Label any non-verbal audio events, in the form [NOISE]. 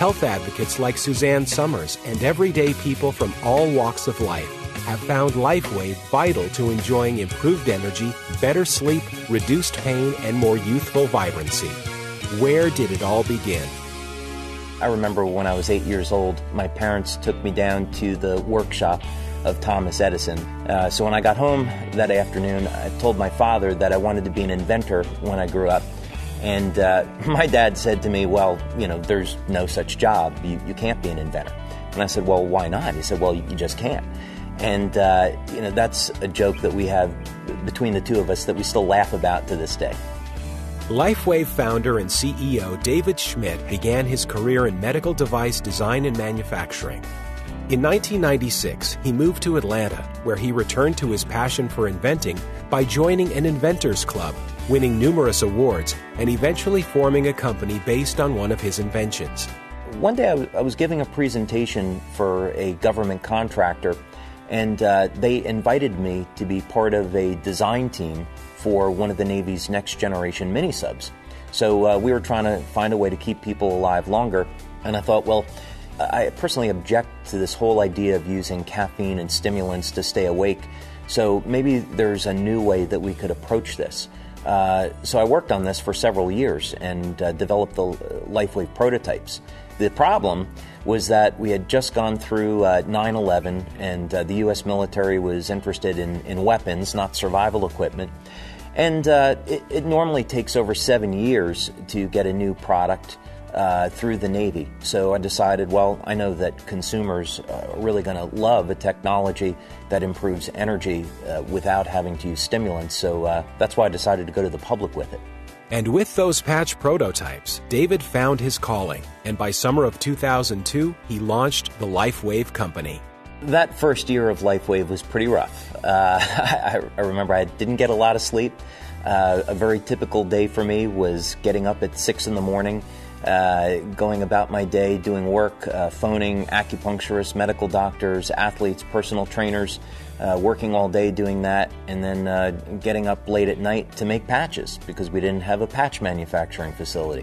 Health advocates like Suzanne Somers and everyday people from all walks of life have found LifeWave vital to enjoying improved energy, better sleep, reduced pain, and more youthful vibrancy. Where did it all begin? I remember when I was eight years old, my parents took me down to the workshop of Thomas Edison. Uh, so when I got home that afternoon, I told my father that I wanted to be an inventor when I grew up. And uh, [LAUGHS] my dad said to me, Well, you know, there's no such job. You, you can't be an inventor. And I said, Well, why not? He said, Well, you just can't. And, uh, you know, that's a joke that we have between the two of us that we still laugh about to this day. LifeWave founder and CEO David Schmidt began his career in medical device design and manufacturing. In 1996, he moved to Atlanta, where he returned to his passion for inventing by joining an inventors club, winning numerous awards, and eventually forming a company based on one of his inventions. One day I, was giving a presentation for a government contractor and uh, they invited me to be part of a design team for one of the Navy's next generation mini subs. So uh, we were trying to find a way to keep people alive longer, and I thought, well, I personally object to this whole idea of using caffeine and stimulants to stay awake. So maybe there's a new way that we could approach this. Uh, so I worked on this for several years and uh, developed the LifeWave prototypes. The problem was that we had just gone through uh, 9 11 and uh, the U.S. military was interested in, in weapons, not survival equipment. And uh, it, it, normally takes over seven years to get a new product uh, through the Navy. So I decided, well, I know that consumers are really going to love a technology that improves energy uh, without having to use stimulants. So uh, that's why I decided to go to the public with it. And with those patch prototypes, David found his calling, and by summer of 2002, he launched the LifeWave Company. That first year of LifeWave was pretty rough. Uh, [LAUGHS] I, I, remember I didn't get a lot of sleep. Uh, a very typical day for me was getting up at 6 in the morning, uh, going about my day doing work, uh, phoning acupuncturists, medical doctors, athletes, personal trainers, uh, working all day doing that, and then uh, getting up late at night to make patches because we didn't have a patch manufacturing facility.